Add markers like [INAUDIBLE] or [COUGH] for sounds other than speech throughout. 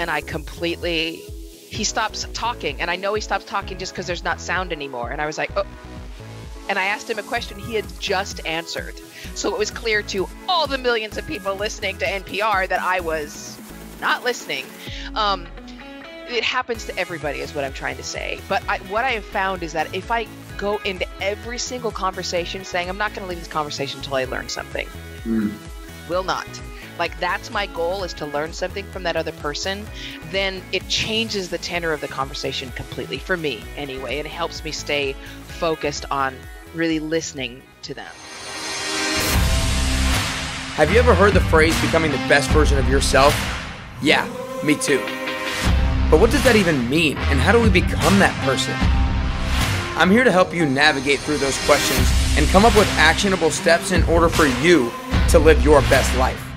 and I completely he stops talking and I know he stops talking just because there's not sound anymore and I was like oh and I asked him a question he had just answered. So it was clear to all the millions of people listening to NPR that I was not listening. Um, it happens to everybody is what I'm trying to say. But I, what I have found is that if I go into every single conversation saying I'm not going to leave this conversation until I learn something mm. will not like that's my goal is to learn something from that other person, then it changes the tenor of the conversation completely for me anyway, and it helps me stay focused on really listening to them. Have you ever heard the phrase becoming the best version of yourself? Yeah, me too. But what does that even mean, and how do we become that person? I'm here to help you navigate through those questions and come up with actionable steps in order for you to live your best life.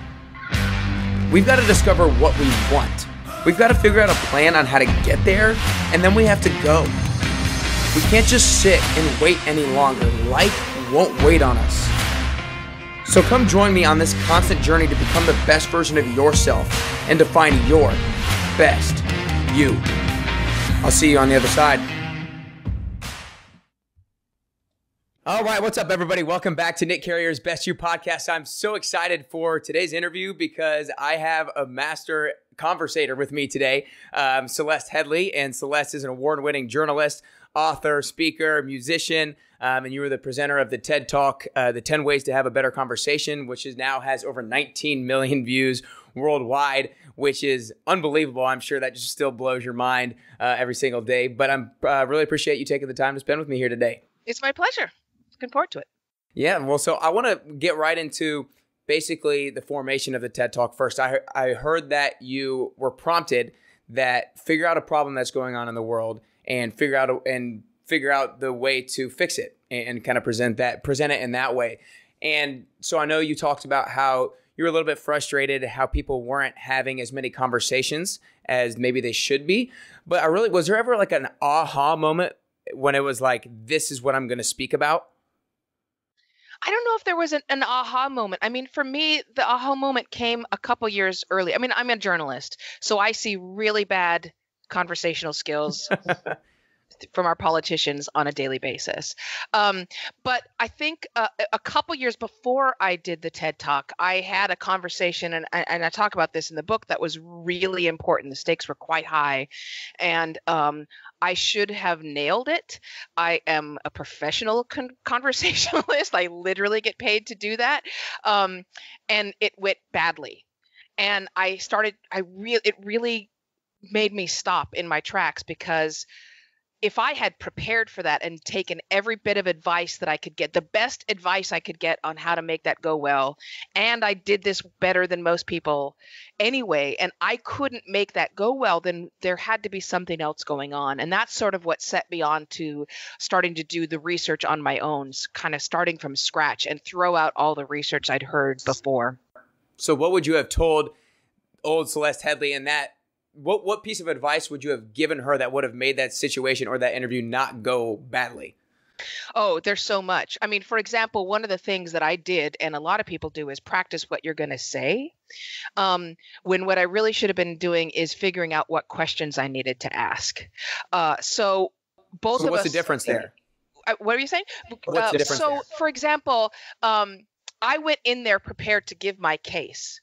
We've got to discover what we want. We've got to figure out a plan on how to get there, and then we have to go. We can't just sit and wait any longer. Life won't wait on us. So come join me on this constant journey to become the best version of yourself and to find your best you. I'll see you on the other side. All right, what's up, everybody? Welcome back to Nick Carrier's Best You podcast. I'm so excited for today's interview because I have a master conversator with me today, um, Celeste Headlee. And Celeste is an award winning journalist, author, speaker, musician. Um, and you were the presenter of the TED Talk, uh, The 10 Ways to Have a Better Conversation, which is now has over 19 million views worldwide, which is unbelievable. I'm sure that just still blows your mind uh, every single day. But I'm uh, really appreciate you taking the time to spend with me here today. It's my pleasure looking forward to it. Yeah, well, so I want to get right into basically the formation of the TED Talk first. I I heard that you were prompted that figure out a problem that's going on in the world and figure out a, and figure out the way to fix it and, and kind of present that present it in that way. And so I know you talked about how you were a little bit frustrated how people weren't having as many conversations as maybe they should be. But I really was there ever like an aha moment when it was like this is what I'm going to speak about? I don't know if there was an, an, aha moment. I mean, for me, the aha moment came a couple years early. I mean, I'm a journalist, so I see really bad conversational skills [LAUGHS] from our politicians on a daily basis. Um, but I think uh, a couple years before I did the TED Talk, I had a conversation, and, and I talk about this in the book, that was really important. The stakes were quite high. And um, I should have nailed it. I am a professional con- [LAUGHS] conversationalist. I literally get paid to do that. Um, and it went badly. And I started, I really, it really made me stop in my tracks because if I had prepared for that and taken every bit of advice that I could get, the best advice I could get on how to make that go well, and I did this better than most people anyway, and I couldn't make that go well, then there had to be something else going on. And that's sort of what set me on to starting to do the research on my own, kind of starting from scratch and throw out all the research I'd heard before. So, what would you have told old Celeste Headlee in that what what piece of advice would you have given her that would have made that situation or that interview not go badly? Oh, there's so much. I mean, for example, one of the things that I did, and a lot of people do, is practice what you're going to say. Um, when what I really should have been doing is figuring out what questions I needed to ask. Uh, so both so of what's us. What's the difference there? Uh, what are you saying? What's uh, the difference? So, there? for example, um, I went in there prepared to give my case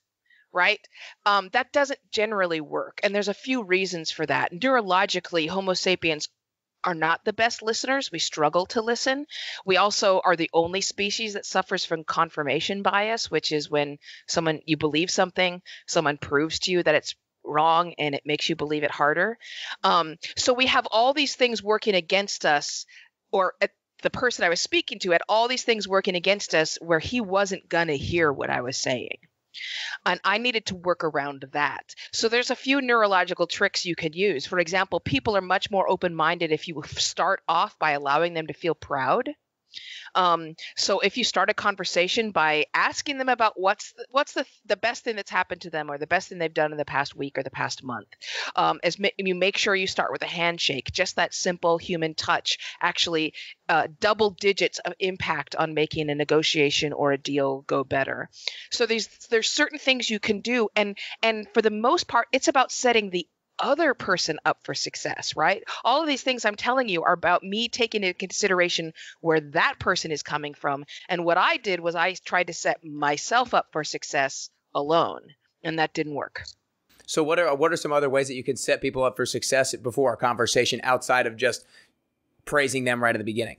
right? Um, that doesn't generally work. And there's a few reasons for that. Neurologically, Homo sapiens are not the best listeners. We struggle to listen. We also are the only species that suffers from confirmation bias, which is when someone you believe something, someone proves to you that it's wrong and it makes you believe it harder. Um, so we have all these things working against us, or the person I was speaking to had all these things working against us where he wasn't going to hear what I was saying. And I needed to work around that. So there's a few neurological tricks you could use. For example, people are much more open minded if you start off by allowing them to feel proud. Um, so if you start a conversation by asking them about what's the, what's the the best thing that's happened to them or the best thing they've done in the past week or the past month, um, as ma- you make sure you start with a handshake. Just that simple human touch actually uh, double digits of impact on making a negotiation or a deal go better. So these there's certain things you can do, and and for the most part, it's about setting the other person up for success, right? All of these things I'm telling you are about me taking into consideration where that person is coming from. And what I did was I tried to set myself up for success alone, and that didn't work. So what are what are some other ways that you can set people up for success before a conversation outside of just praising them right at the beginning?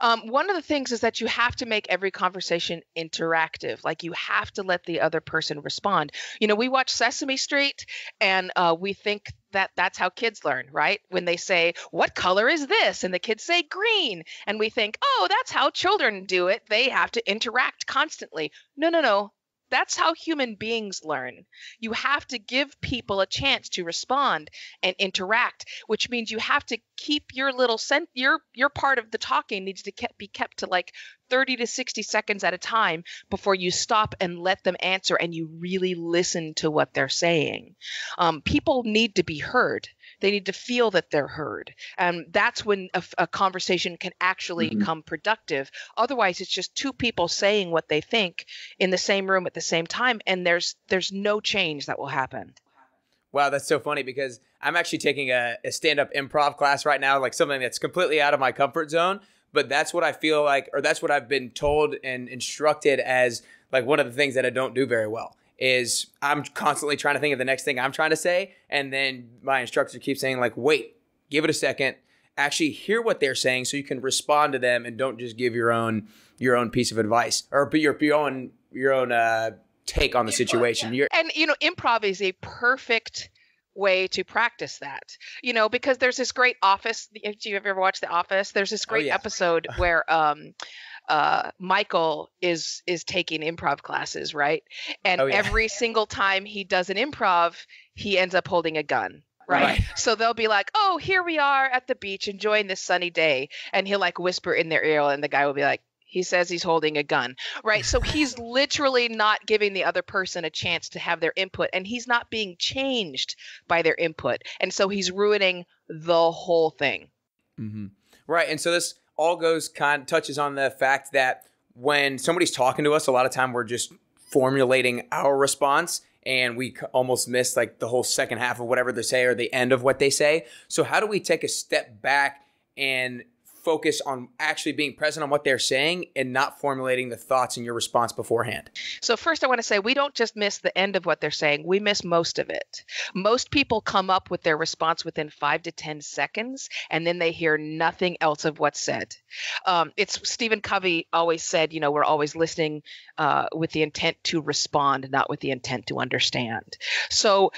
Um, one of the things is that you have to make every conversation interactive. Like you have to let the other person respond. You know, we watch Sesame Street and uh, we think that that's how kids learn, right? When they say, What color is this? And the kids say green. And we think, Oh, that's how children do it. They have to interact constantly. No, no, no. That's how human beings learn. You have to give people a chance to respond and interact, which means you have to keep your little sent your your part of the talking needs to ke- be kept to like 30 to 60 seconds at a time before you stop and let them answer and you really listen to what they're saying. Um, people need to be heard. They need to feel that they're heard. And that's when a, a conversation can actually mm-hmm. become productive. Otherwise, it's just two people saying what they think in the same room at the same time, and there's there's no change that will happen. Wow, that's so funny because I'm actually taking a, a stand up improv class right now, like something that's completely out of my comfort zone. But that's what I feel like, or that's what I've been told and instructed as like one of the things that I don't do very well is I'm constantly trying to think of the next thing I'm trying to say. And then my instructor keeps saying, like, wait, give it a second, actually hear what they're saying so you can respond to them and don't just give your own your own piece of advice or your, your own your own uh take on the situation. You're- and you know, improv is a perfect way to practice that. You know, because there's this great Office. If you ever watched The Office, there's this oh, great oh, yeah. episode where um, uh, Michael is is taking improv classes, right? And oh, yeah. every single time he does an improv, he ends up holding a gun. Right? right? So they'll be like, "Oh, here we are at the beach enjoying this sunny day," and he'll like whisper in their ear, and the guy will be like, he says he's holding a gun, right? So he's [LAUGHS] literally not giving the other person a chance to have their input, and he's not being changed by their input. And so he's ruining the whole thing. Mm-hmm. Right. And so this all goes kind of touches on the fact that when somebody's talking to us, a lot of time we're just formulating our response and we almost miss like the whole second half of whatever they say or the end of what they say. So how do we take a step back and focus on actually being present on what they're saying and not formulating the thoughts in your response beforehand. So, first, I want to say we don't just miss the end of what they're saying, we miss most of it. Most people come up with their response within five to 10 seconds, and then they hear nothing else of what's said. Um, it's Stephen Covey always said, you know, we're always listening uh, with the intent to respond, not with the intent to understand. So,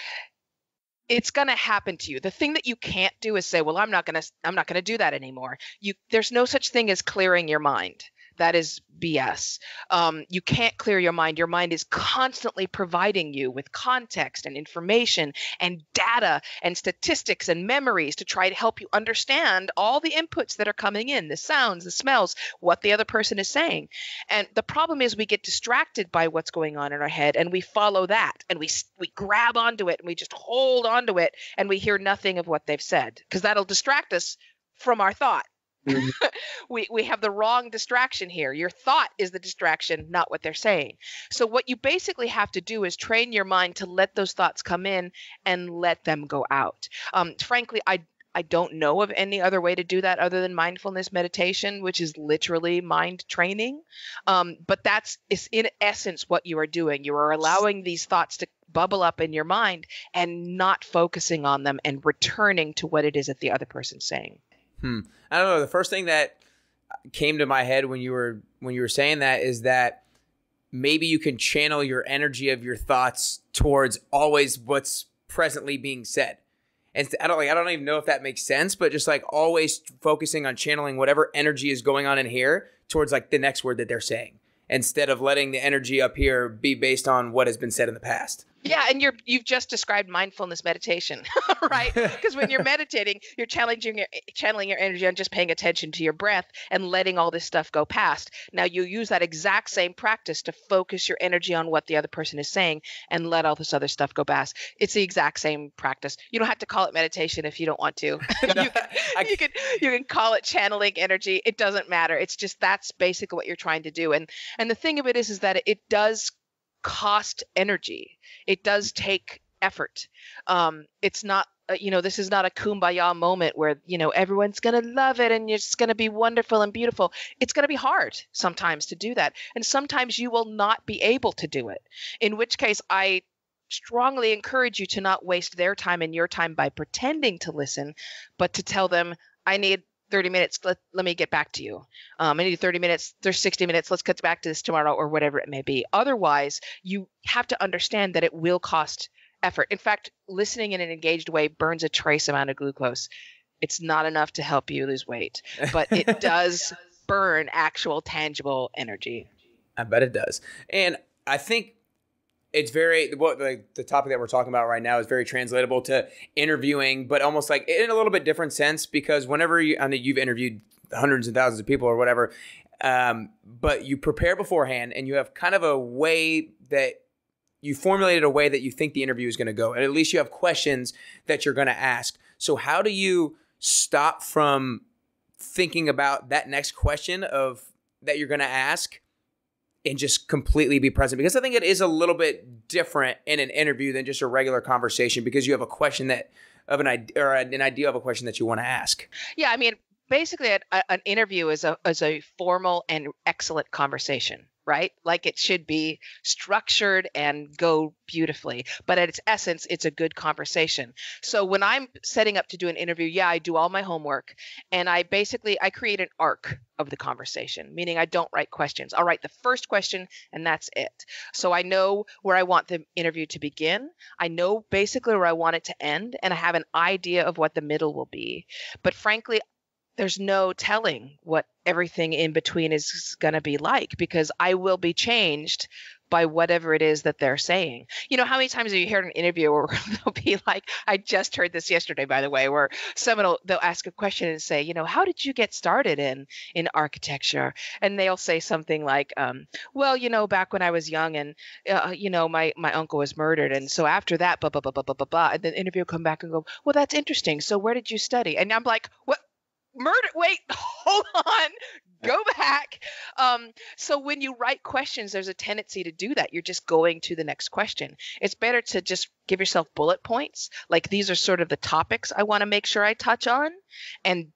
it's going to happen to you. The thing that you can't do is say, "Well, I'm not going to I'm not going to do that anymore." You there's no such thing as clearing your mind that is BS. Um, you can't clear your mind. Your mind is constantly providing you with context and information and data and statistics and memories to try to help you understand all the inputs that are coming in the sounds, the smells, what the other person is saying. And the problem is we get distracted by what's going on in our head and we follow that and we, we grab onto it and we just hold onto it and we hear nothing of what they've said because that'll distract us from our thought Mm-hmm. [LAUGHS] we we have the wrong distraction here. Your thought is the distraction, not what they're saying. So what you basically have to do is train your mind to let those thoughts come in and let them go out. Um, frankly, I I don't know of any other way to do that other than mindfulness meditation, which is literally mind training. Um, but that's is in essence what you are doing. You are allowing these thoughts to bubble up in your mind and not focusing on them and returning to what it is that the other person's saying. Hmm. I don't know. The first thing that came to my head when you were when you were saying that is that maybe you can channel your energy of your thoughts towards always what's presently being said. And I don't like I don't even know if that makes sense, but just like always focusing on channeling whatever energy is going on in here towards like the next word that they're saying instead of letting the energy up here be based on what has been said in the past. Yeah, and you're you've just described mindfulness meditation, [LAUGHS] right? [LAUGHS] Because when you're meditating, you're challenging your channeling your energy and just paying attention to your breath and letting all this stuff go past. Now you use that exact same practice to focus your energy on what the other person is saying and let all this other stuff go past. It's the exact same practice. You don't have to call it meditation if you don't want to. [LAUGHS] you, can, I, you can you can call it channeling energy. It doesn't matter. It's just that's basically what you're trying to do. And and the thing of it is is that it does cost energy. It does take effort. Um, it's not, uh, you know, this is not a kumbaya moment where, you know, everyone's going to love it and it's going to be wonderful and beautiful. It's going to be hard sometimes to do that. And sometimes you will not be able to do it, in which case I strongly encourage you to not waste their time and your time by pretending to listen, but to tell them, I need 30 minutes let, let me get back to you. Um, i need 30 minutes there's 60 minutes let's get back to this tomorrow or whatever it may be. Otherwise you have to understand that it will cost effort. In fact listening in an engaged way burns a trace amount of glucose. It's not enough to help you lose weight but it [LAUGHS] does burn actual tangible energy. I bet it does. And i think it's very what like the topic that we're talking about right now is very translatable to interviewing, but almost like in a little bit different sense because whenever you I mean you've interviewed hundreds and thousands of people or whatever, um, but you prepare beforehand and you have kind of a way that you formulated a way that you think the interview is going to go, and at least you have questions that you're going to ask. So how do you stop from thinking about that next question of that you're going to ask and just completely be present because I think it is a little bit different in an interview than just a regular conversation because you have a question that of an idea or an idea of a question that you want to ask. Yeah, I mean, basically, an interview is a is a formal and excellent conversation right? Like it should be structured and go beautifully. But at its essence, it's a good conversation. So when I'm setting up to do an interview, yeah, I do all my homework and I basically I create an arc of the conversation, meaning I don't write questions. I'll write the first question and that's it. So I know where I want the interview to begin. I know basically where I want it to end and I have an idea of what the middle will be. But frankly, there's no telling what everything in between is going to be like because I will be changed by whatever it is that they're saying. You know, how many times have you heard an interview where [LAUGHS] they'll be like, I just heard this yesterday, by the way, where someone will they'll ask a question and say, you know, how did you get started in in architecture? And they'll say something like, um, well, you know, back when I was young and uh, you know, my my uncle was murdered, and so after that, blah blah blah blah blah blah blah. And the interview will come back and go, well, that's interesting. So where did you study? And I'm like, what? Murder wait [LAUGHS] hold on go back. Um, so when you write questions there's a tendency to do that. You're just going to the next question. It's better to just give yourself bullet points like these are sort of the topics i want to make sure i touch on and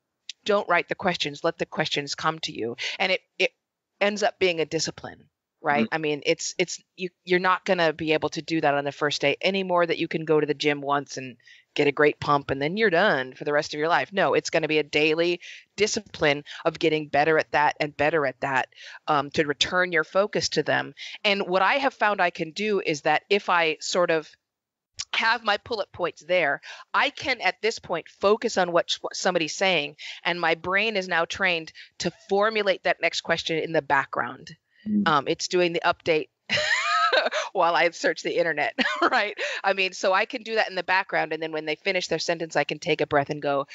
don't write the questions let the questions come to you. And it it ends up being a discipline right? Mm-hmm. i mean it's it's you you're not going to be able to do that on the first day anymore that you can go to the gym once and get a great pump and then you're done for the rest of your life. No it's going to be a daily discipline of getting better at that and better at that um, to return your focus to them. And what i have found i can do is that if i sort of have my bullet points there i can at this point focus on what, what somebody's saying and my brain is now trained to formulate that next question in the background Mm. Um, it's doing the update [LAUGHS] while I search the internet, [LAUGHS] right? I mean, so I can do that in the background, and then when they finish their sentence, I can take a breath and go,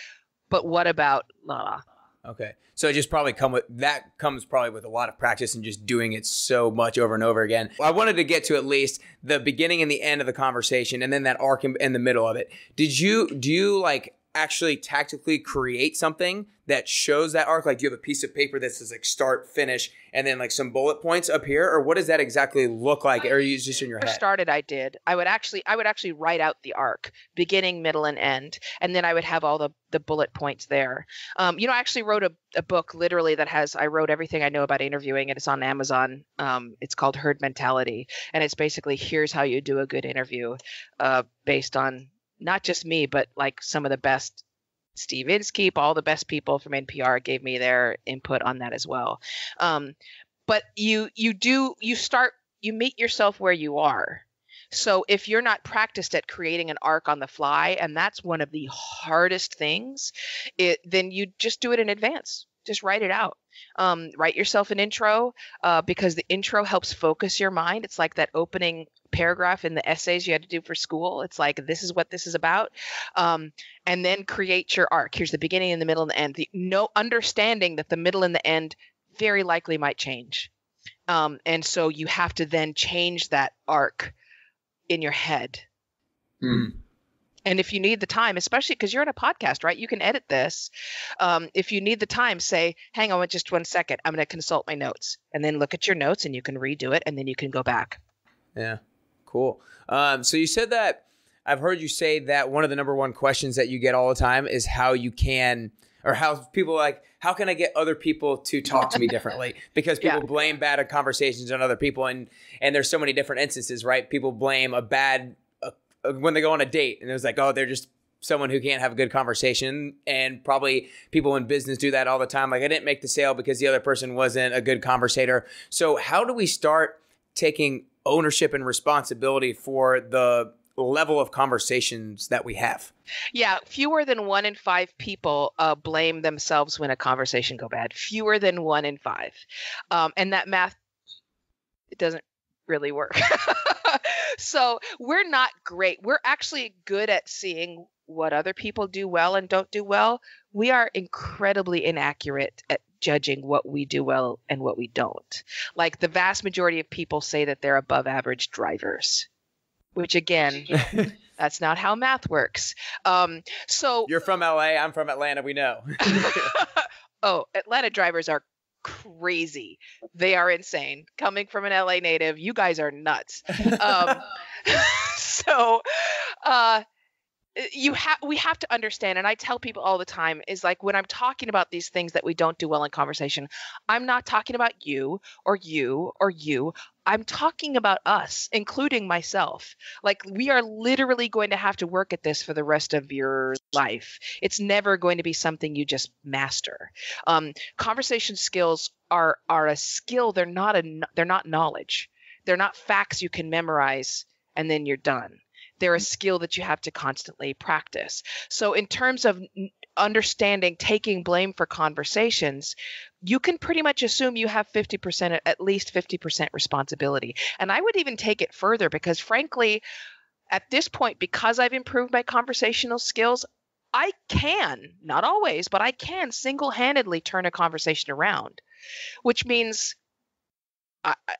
"But what about la?" La? Okay, so it just probably come with that comes probably with a lot of practice and just doing it so much over and over again. I wanted to get to at least the beginning and the end of the conversation, and then that arc in, in the middle of it. Did you do you like actually tactically create something that shows that arc? Like, do you have a piece of paper that says like start, finish, and then like some bullet points up here, or what does that exactly look like? Or are you just in your head? Started, I did. I would actually, I would actually write out the arc, beginning, middle, and end, and then I would have all the the bullet points there. Um, you know, I actually wrote a, a book literally that has I wrote everything I know about interviewing, and it's on Amazon. Um, it's called Heard Mentality, and it's basically here's how you do a good interview, uh, based on not just me, but like some of the best Steve Inskeep, all the best people from NPR gave me their input on that as well. Um, but you you do you start you meet yourself where you are. So if you're not practiced at creating an arc on the fly, and that's one of the hardest things, it, then you just do it in advance just write it out. Um, write yourself an intro uh, because the intro helps focus your mind. It's like that opening paragraph in the essays you had to do for school. It's like this is what this is about. Um, and then create your arc. Here's the beginning and the middle and the end. The no understanding that the middle and the end very likely might change. Um, and so you have to then change that arc in your head. Mm. And if you need the time, especially because you're in a podcast, right? You can edit this. Um, if you need the time, say, hang on just one second. I'm going to consult my notes and then look at your notes and you can redo it and then you can go back. Yeah, cool. Um, so you said that I've heard you say that one of the number one questions that you get all the time is how you can or how people like how can I get other people to talk to me differently [LAUGHS] because people Yeah. blame bad conversations on other people and and there's so many different instances, right? People blame a bad when they go on a date and it was like, oh, they're just someone who can't have a good conversation and probably people in business do that all the time like i didn't make the sale because the other person wasn't a good conversator so how do we start taking ownership and responsibility for the level of conversations that we have Yeah, fewer than one in five people uh, blame themselves when a conversation go bad. Fewer than one in five, um, and that math it doesn't really work. [LAUGHS] so we're not great. We're actually good at seeing what other people do well and don't do well. We are incredibly inaccurate at judging what we do well and what we don't. Like the vast majority of people say that they're above average drivers, which again, [LAUGHS] that's not how math works. Um, so you're from la i'm from atlanta we know [LAUGHS] [LAUGHS] oh, Atlanta drivers are crazy. They are insane. Coming from an LA native, you guys are nuts. [LAUGHS] Um, [LAUGHS] so, uh, you have we have to understand and i tell people all the time is like when i'm talking about these things that we don't do well in conversation i'm not talking about you or you or you. I'm talking about us including myself. Like we are literally going to have to work at this for the rest of your life. It's never going to be something you just master. Um, conversation skills are are a skill they're not a they're not knowledge. They're not facts you can memorize and then you're done they're a skill that you have to constantly practice. So, in terms of understanding taking blame for conversations, you can pretty much assume you have 50%, at least 50% responsibility. And I would even take it further because, frankly, at this point, because I've improved my conversational skills, I can, not always, but I can single handedly turn a conversation around, which means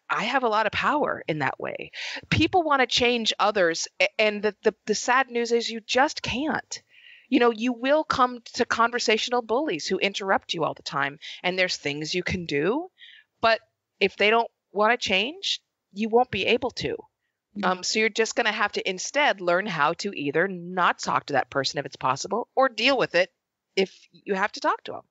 I, have a lot of power in that way. People want to change others, and the, the, the sad news is you just can't. You know, you will come to conversational bullies who interrupt you all the time, and there's things you can do, but if they don't want to change, you won't be able to. Um, so you're just going to have to instead learn how to either not talk to that person if it's possible, or deal with it if you have to talk to them.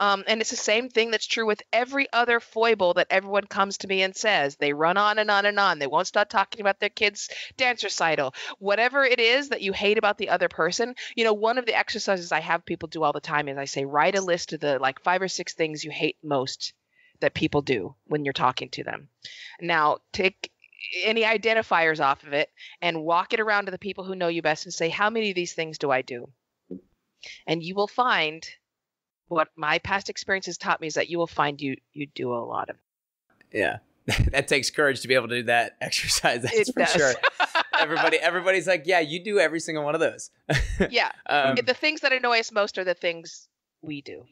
Um, and it's the same thing that's true with every other foible that everyone comes to me and says. They run on and on and on. They won't stop talking about their kids' dance recital. Whatever it is that you hate about the other person, you know, one of the exercises I have people do all the time is I say, write a list of the like five or six things you hate most that people do when you're talking to them. Now, take any identifiers off of it and walk it around to the people who know you best and say, how many of these things do I do? And you will find what my past experiences taught me is that you will find you you do a lot of yeah [LAUGHS] that takes courage to be able to do that [LAUGHS] exercise that's It for does. sure [LAUGHS] everybody everybody's like yeah you do every single one of those yeah um, the things that annoy us most are the things we do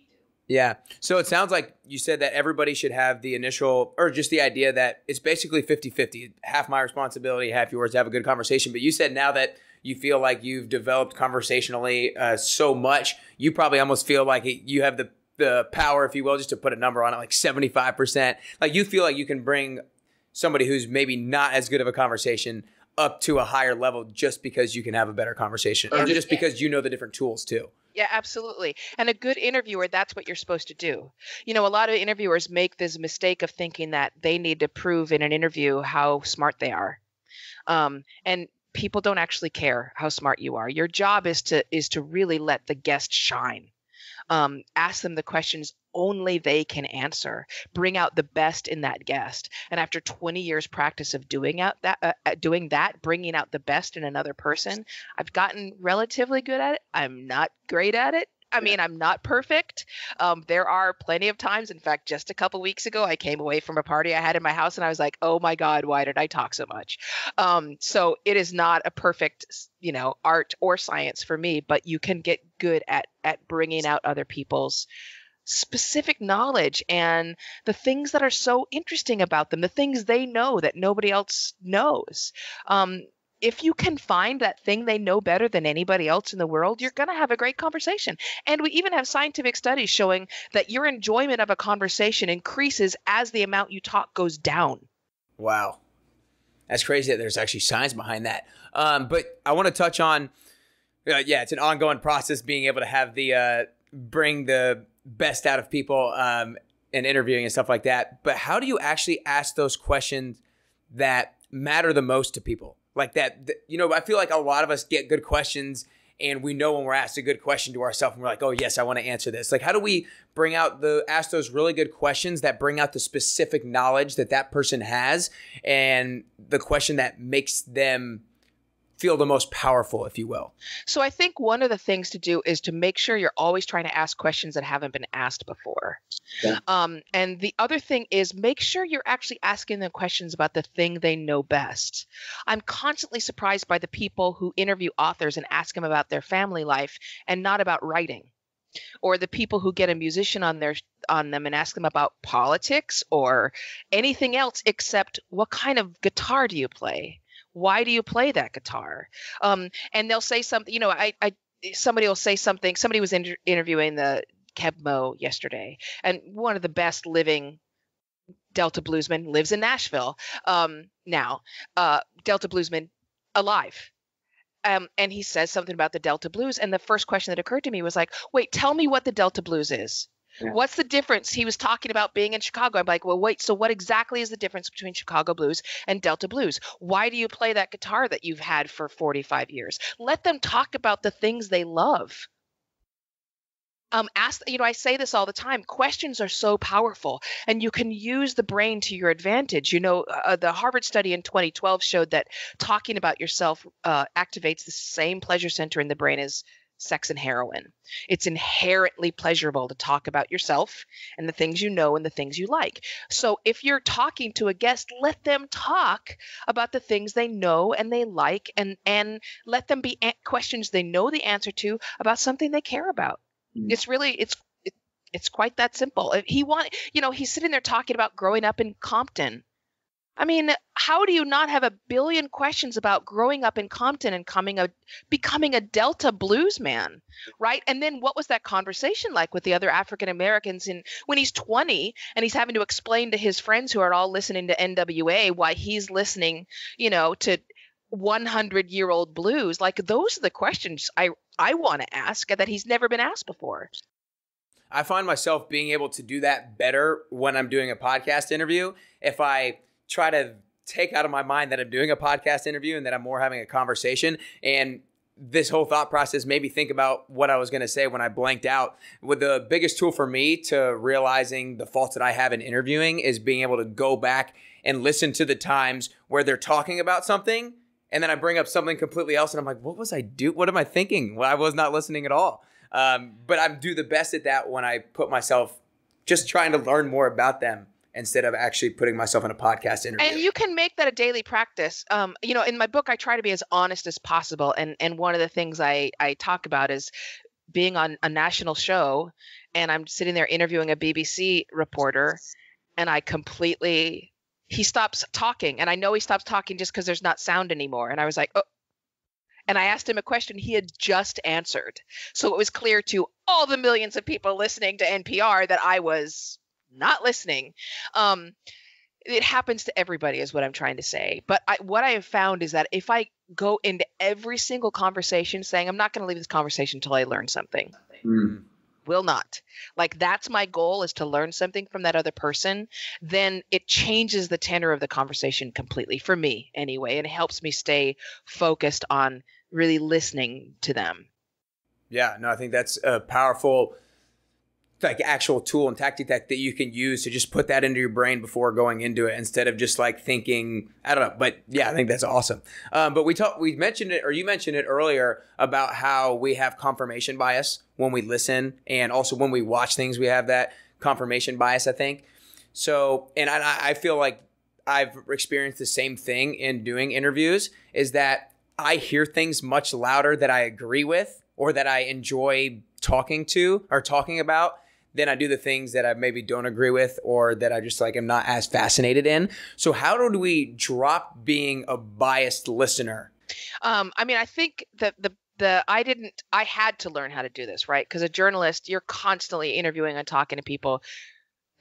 Yeah. So it sounds like you said that everybody should have the initial, or just the idea that it's basically 50 50. Half my responsibility, half yours to have a good conversation. But you said now that you feel like you've developed conversationally uh, so much, you probably almost feel like it, you have the, the power, if you will, just to put a number on it, like 75%. Like you feel like you can bring somebody who's maybe not as good of a conversation up to a higher level just because you can have a better conversation or just because you know the different tools too. Yeah, absolutely. And a good interviewer, that's what you're supposed to do. You know, a lot of interviewers make this mistake of thinking that they need to prove in an interview how smart they are. Um, and people don't actually care how smart you are. Your job is to is to really let the guest shine. Um, ask them the questions only they can answer. Bring out the best in that guest. And after 20 years practice of doing out that, uh, uh, doing that, bringing out the best in another person, I've gotten relatively good at it. I'm not great at it. I mean, I'm not perfect. Um, there are plenty of times. In fact, just a couple weeks ago, I came away from a party I had in my house, and I was like, "Oh my God, why did I talk so much?" Um, so it is not a perfect, you know, art or science for me, but you can get good at at bringing out other people's specific knowledge and the things that are so interesting about them, the things they know that nobody else knows. Um, if you can find that thing they know better than anybody else in the world, you're going to have a great conversation. And we even have scientific studies showing that your enjoyment of a conversation increases as the amount you talk goes down. Wow. That's crazy that there's actually science behind that. Um, but I want to touch on, uh, yeah, it's an ongoing process being able to have the, uh, bring the best out of people um, and interviewing and stuff like that. But how do you actually ask those questions that matter the most to people? like that you know i feel like a lot of us get good questions and we know when we're asked a good question to ourselves and we're like oh yes i want to answer this like how do we bring out the ask those really good questions that bring out the specific knowledge that that person has and the question that makes them feel the most powerful, if you will? So I think one of the things to do is to make sure you're always trying to ask questions that haven't been asked before. Yeah. Um, and the other thing is make sure you're actually asking them questions about the thing they know best. I'm constantly surprised by the people who interview authors and ask them about their family life and not about writing or the people who get a musician on their on them and ask them about politics or anything else except what kind of guitar do you play why do you play that guitar? Um, and they'll say something you know i, I somebody will say something somebody was inter- interviewing the Keb Mo yesterday and one of the best living delta bluesmen lives in nashville um, now uh, delta bluesman alive. Um, and he says something about the delta blues and the first question that occurred to me was like wait tell me what the delta blues is yeah. What's the difference? He was talking about being in Chicago. I'm like, well, wait, so what exactly is the difference between Chicago blues and Delta blues? Why do you play that guitar that you've had for 45 years? Let them talk about the things they love. Um, ask, you know, I say this all the time. Questions are so powerful, and you can use the brain to your advantage. You know, uh, the Harvard study in 2012 showed that talking about yourself uh, activates the same pleasure center in the brain as sex and heroin. It's inherently pleasurable to talk about yourself and the things you know and the things you like. So if you're talking to a guest, let them talk about the things they know and they like and and let them be questions they know the answer to about something they care about. Mm-hmm. It's really it's it's quite that simple. He want you know, he's sitting there talking about growing up in Compton I mean, how do you not have a billion questions about growing up in Compton and coming a becoming a Delta blues man, right? And then what was that conversation like with the other African Americans in when he's 20 and he's having to explain to his friends who are all listening to NWA why he's listening, you know, to 100 year old blues? Like those are the questions I I want to ask that he's never been asked before. I find myself being able to do that better when I'm doing a podcast interview. If I try to take out of my mind that I'm doing a podcast interview and that I'm more having a conversation. And this whole thought process made me think about what I was going to say when I blanked out. With the biggest tool for me to realizing the faults that I have in interviewing is being able to go back and listen to the times where they're talking about something and then I bring up something completely else and I'm like, what was I do? What am I thinking? Well, I was not listening at all. Um, but I do the best at that when I put myself just trying to learn more about them instead of actually putting myself in a podcast interview. And you can make that a daily practice. Um, you know, in my book, I try to be as honest as possible, and and one of the things I I talk about is being on a national show, and I'm sitting there interviewing a BBC reporter, and I completely he stops talking, and I know he stops talking just because there's not sound anymore, and I was like, oh. And I asked him a question he had just answered. So it was clear to all the millions of people listening to NPR that I was not listening. Um, it happens to everybody, is what I'm trying to say. But I, what I have found is that if I go into every single conversation saying, I'm not going to leave this conversation until I learn something, mm. will not. Like, that's my goal is to learn something from that other person, then it changes the tenor of the conversation completely, for me anyway. And it helps me stay focused on really listening to them. Yeah, no, I think that's a powerful like actual tool and tactic that, that you can use to just put that into your brain before going into it instead of just like thinking i don't know but yeah i think that's awesome. Um, but we talked we mentioned it or you mentioned it earlier about how we have confirmation bias when we listen and also when we watch things we have that confirmation bias i think. So and i, I feel like i've experienced the same thing in doing interviews is that i hear things much louder that i agree with or that i enjoy talking to or talking about then I do the things that I maybe don't agree with or that I just like am not as fascinated in. So how do we drop being a biased listener? Um, I mean, I think that the the I didn't I had to learn how to do this, right? Because a journalist, you're constantly interviewing and talking to people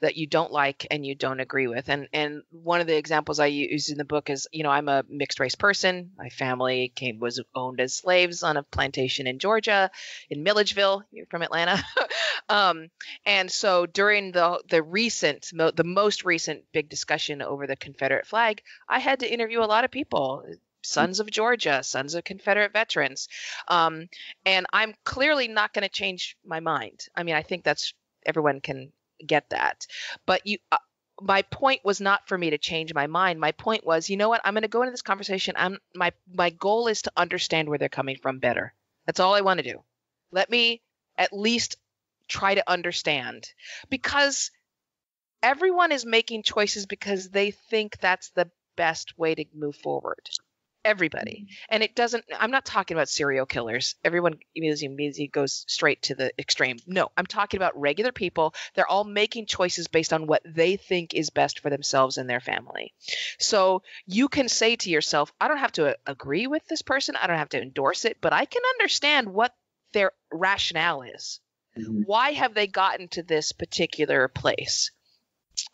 that you don't like and you don't agree with. And and one of the examples I use in the book is, you know, I'm a mixed race person. My family came was owned as slaves on a plantation in Georgia, in Milledgeville. You're from Atlanta, [LAUGHS] um, and so during the the recent, the most recent big discussion over the Confederate flag, I had to interview a lot of people sons of Georgia, sons of Confederate veterans. Um, and I'm clearly not going to change my mind. I mean, I think that's everyone can get that. But you uh, my point was not for me to change my mind. My point was, you know what? I'm going to go into this conversation. I'm my my goal is to understand where they're coming from better. That's all I want to do. Let me at least try to understand because everyone is making choices because they think that's the best way to move forward everybody. Mm-hmm. and it doesn't i'm not talking about serial killers. Everyone immediately goes straight to the extreme. No i'm talking about regular people. They're all making choices based on what they think is best for themselves and their family. So you can say to yourself i don't have to uh, agree with this person. I don't have to endorse it but i can understand what their rationale is. Mm-hmm. why have they gotten to this particular place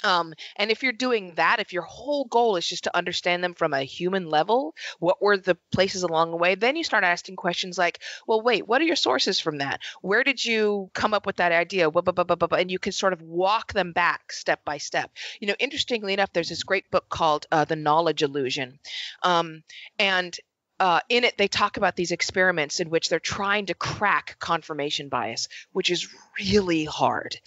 um, and if you're doing that, if your whole goal is just to understand them from a human level, what were the places along the way? Then you start asking questions like, well, wait, what are your sources from that? Where did you come up with that idea? And you can sort of walk them back step by step. You know, interestingly enough, there's this great book called uh, The Knowledge Illusion. Um, and uh, in it, they talk about these experiments in which they're trying to crack confirmation bias, which is really hard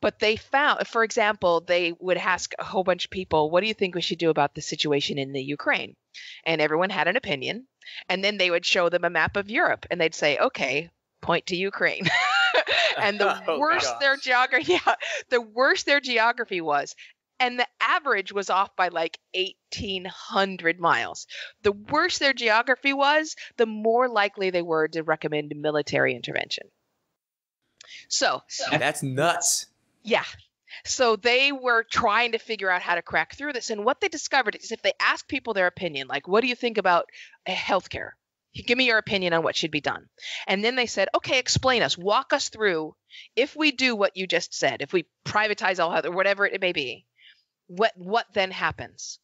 but they found for example they would ask a whole bunch of people what do you think we should do about the situation in the ukraine? And everyone had an opinion. And then they would show them a map of europe and they'd say okay point to ukraine. [LAUGHS] And the [LAUGHS] oh worse their geography [LAUGHS] yeah the worse their geography was. And the average was off by like 1800 miles. The worse their geography was the more likely they were to recommend military intervention. So, so that's nuts yeah. So they were trying to figure out how to crack through this. And what they discovered is if they ask people their opinion, like, what do you think about eh, healthcare? Give me your opinion on what should be done. And then they said, okay, explain us, walk us through if we do what you just said, if we privatize all health or whatever it may be, what what then happens?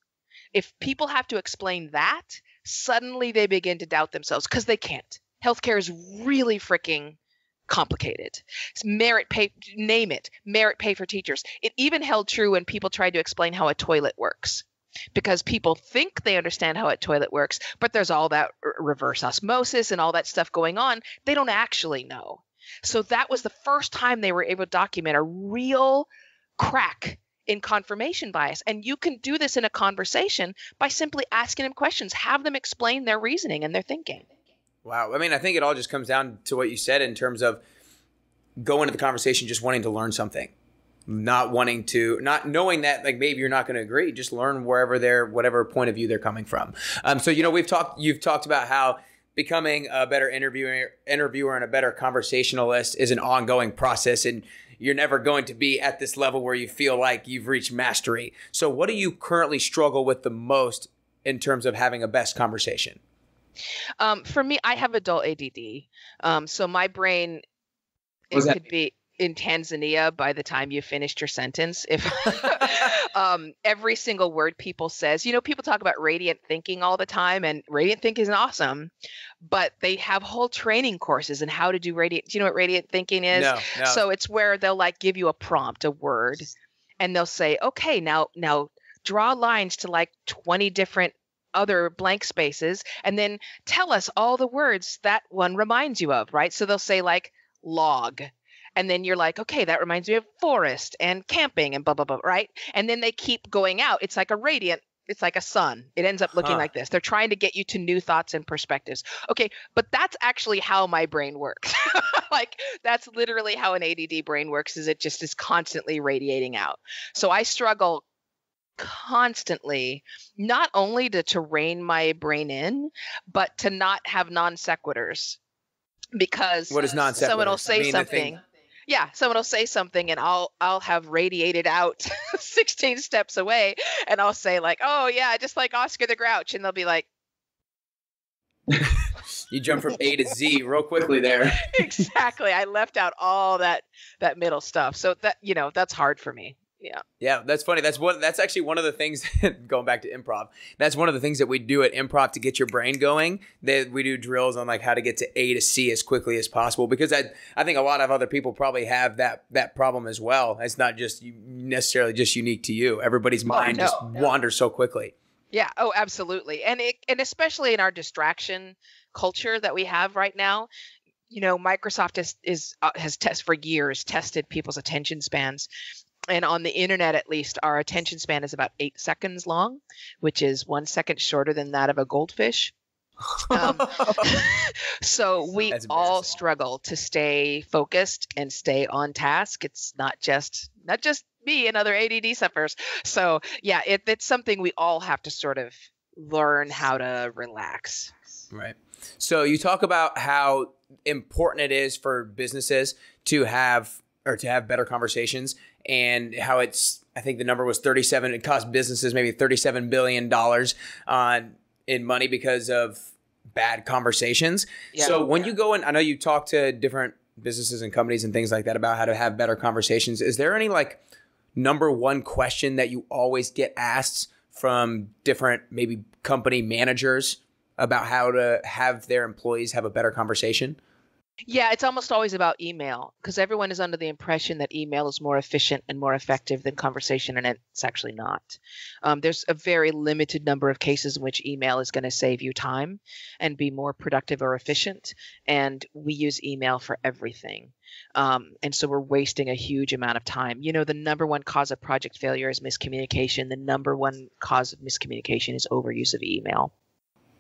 If people have to explain that, suddenly they begin to doubt themselves because they can't. Healthcare is really freaking complicated. merit pay, name it, merit pay for teachers. It even held true when people tried to explain how a toilet works. Because people think they understand how a toilet works, but there's all that r- reverse osmosis and all that stuff going on. They don't actually know. So that was the first time they were able to document a real crack in confirmation bias. And you can do this in a conversation by simply asking them questions, have them explain their reasoning and their thinking. Wow. I mean, I think it all just comes down to what you said in terms of going to the conversation just wanting to learn something, not wanting to, not knowing that like maybe you're not going to agree. Just learn wherever they're, whatever point of view they're coming from. Um, so you know, we've talked, you've talked about how becoming a better interviewer, interviewer and a better conversationalist is an ongoing process, and you're never going to be at this level where you feel like you've reached mastery. So, what do you currently struggle with the most in terms of having a best conversation? Um, for me, I have adult ADD, um, so my brain it could be in Tanzania by the time you finished your sentence. If [LAUGHS] um, every single word people says, you know, people talk about radiant thinking all the time, and radiant thinking is awesome, but they have whole training courses and how to do radiant. Do you know what radiant thinking is? No, no. So it's where they'll like give you a prompt, a word, and they'll say, okay, now now draw lines to like 20 different other blank spaces and then tell us all the words that one reminds you of, right? So they'll say like log. and then you're like okay that reminds me of forest and camping and blah blah blah right? And then they keep going out. It's like a radiant it's like a sun. It ends up looking Huh. like this. They're trying to get you to new thoughts and perspectives. Okay but that's actually how my brain works. [LAUGHS] Like that's literally how an add brain works is it just is constantly radiating out. So i struggle constantly not only to, to rein my brain in but to not have non sequiturs. Because What is non someone will say I mean, something. Yeah someone will say something and i'll i'll have radiated out [LAUGHS] 16 steps away and i'll say like oh yeah just like oscar the grouch and they'll be like [LAUGHS] You jump from A to Z real quickly there. [LAUGHS] exactly i left out all that that middle stuff. So that you know that's hard for me yeah Yeah, that's funny. That's one. That's actually one of the things. [LAUGHS] going back to improv, that's one of the things that we do at improv to get your brain going. That we do drills on like how to get to A to C as quickly as possible because I I think a lot of other people probably have that that problem as well. It's not just necessarily just unique to you. Everybody's mind just no, no. wanders so quickly. Yeah, oh absolutely. And it and especially in our distraction culture that we have right now, you know, Microsoft is is uh, has test for years tested people's attention spans. And on the internet at least our attention span is about 8 seconds long, which is 1 second shorter than that of a goldfish. Um, [LAUGHS] [LAUGHS] so we all struggle to stay focused and stay on task. It's not just not just me and other ADD sufferers. So yeah, it, it's something we all have to sort of learn how to relax. Right. So you talk about how important it is for businesses to have or to have better conversations and how it's I think the number was 37 it cost businesses maybe 37 billion dollars on in money because of bad conversations. Yeah. So when you go in I know you talk to different businesses and companies and things like that about how to have better conversations. Is there any like number one question that you always get asked from different maybe company managers about how to have their employees have a better conversation? Yeah, it's almost always about email because everyone is under the impression that email is more efficient and more effective than conversation, and it's actually not. Um, there's a very limited number of cases in which email is going to save you time and be more productive or efficient, and we use email for everything. Um, and so we're wasting a huge amount of time. You know, the number one cause of project failure is miscommunication. The number one cause of miscommunication is overuse of email.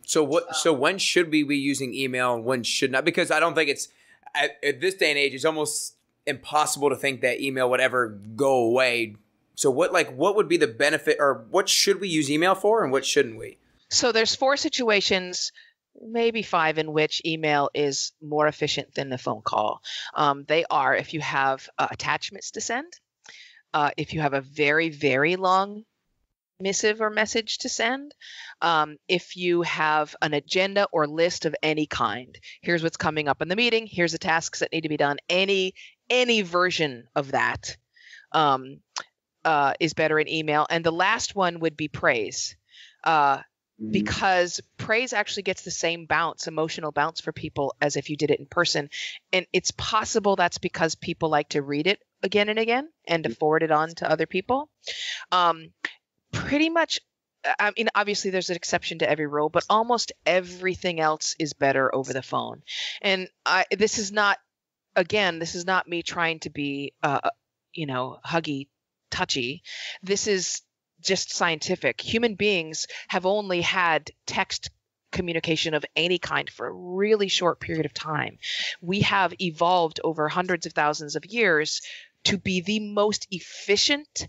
So what? So when should we be using email and when should not? Because I don't think it's at, at this day and age. It's almost impossible to think that email would ever go away. So what? Like, what would be the benefit, or what should we use email for, and what shouldn't we? So there's four situations, maybe five, in which email is more efficient than the phone call. Um, they are if you have uh, attachments to send, uh, if you have a very very long missive or message to send, um, if you have an agenda or list of any kind. Here's what's coming up in the meeting. Here's the tasks that need to be done. Any any version of that um, uh, is better in email. And the last one would be praise. Uh, because praise actually gets the same bounce, emotional bounce for people as if you did it in person. And it's possible that's because people like to read it again and again and to forward it on to other people. Um, pretty much, I mean, obviously there's an exception to every rule, but almost everything else is better over the phone. And I, this is not, again, this is not me trying to be, uh, you know, huggy, touchy. This is just scientific. Human beings have only had text communication of any kind for a really short period of time. We have evolved over hundreds of thousands of years to be the most efficient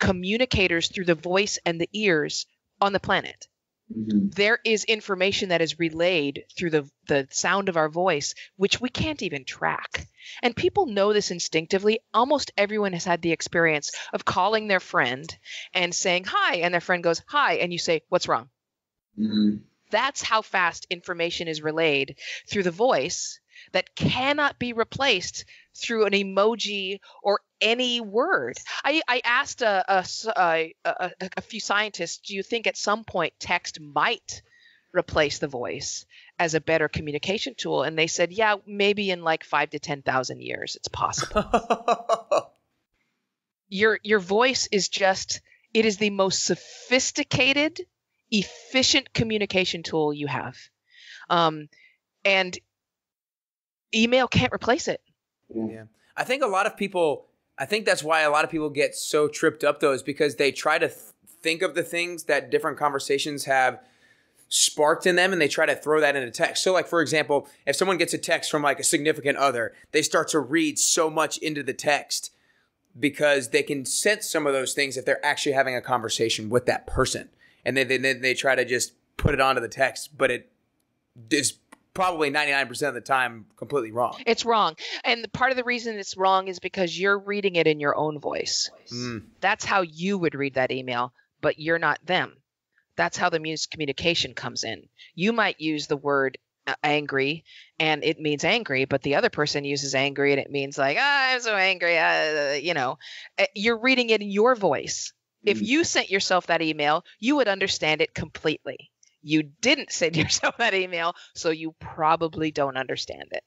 communicators through the voice and the ears on the planet. Mm-hmm. There is information that is relayed through the, the sound of our voice, which we can't even track. And people know this instinctively. Almost everyone has had the experience of calling their friend and saying hi, and their friend goes, Hi, and you say, What's wrong? Mm-hmm. That's how fast information is relayed through the voice that cannot be replaced through an emoji or any word. I, I asked a a a few scientists, do you think at some point text might replace the voice as a better communication tool? And they said, yeah, maybe in like five to 10,000 years, it's possible. [LAUGHS] your your voice is just it is the most sophisticated efficient communication tool you have um, and email can't replace it Mm. Yeah. I think a lot of people, I think that's why a lot of people get so tripped up though, is because they try to th- think of the things that different conversations have sparked in them and they try to throw that into text. So like for example, if someone gets a text from like a significant other, they start to read so much into the text because they can sense some of those things if they're actually having a conversation with that person. And then they, they, they try to just put it onto the text, but it is probably 99% of the time completely wrong. It's wrong. And part of the reason it's wrong is because you're reading it in your own voice. Mm. That's how you would read that email, but you're not them. That's how the miscommunication comes in. You might use the word uh, angry and it means angry, but the other person uses angry and it means like, ah, I'm so angry. Uh, you know, Uh, you're reading it in your voice. If Mm. you sent yourself that email, you would understand it completely. You didn't send [LAUGHS] yourself that email, so you probably don't understand it.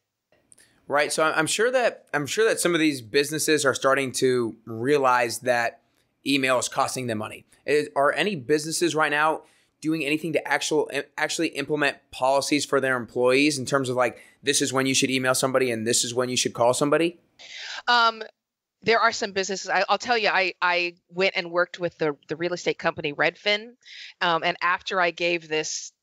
Right. So I'm I'm sure that I'm sure that some of these businesses are starting to realize that email is costing them money. Is, are any businesses right now doing anything to actual actually implement policies for their employees in terms of like this is when you should email somebody and this is when you should call somebody? Um, there are some businesses. I, I'll tell you, I, I went and worked with the the real estate company Redfin, um, and after I gave this,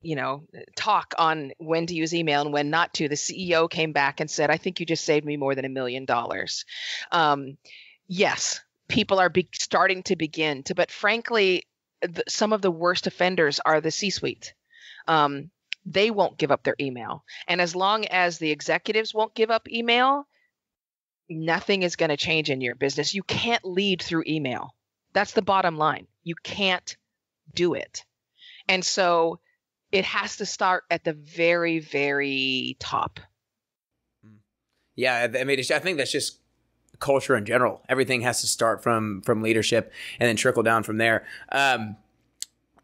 you know, talk on when to use email and when not to, the CEO came back and said, "I think you just saved me more than a million dollars." Um, yes, people are be- starting to begin to, but frankly, some of the worst offenders are the C-suite. Um, they won't give up their email, and as long as the executives won't give up email, nothing is going to change in your business. You can't lead through email. That's the bottom line. You can't do it. And so it has to start at the very, very top. Yeah, I mean, I think that's just culture in general. Everything has to start from from leadership and then trickle down from there. Um,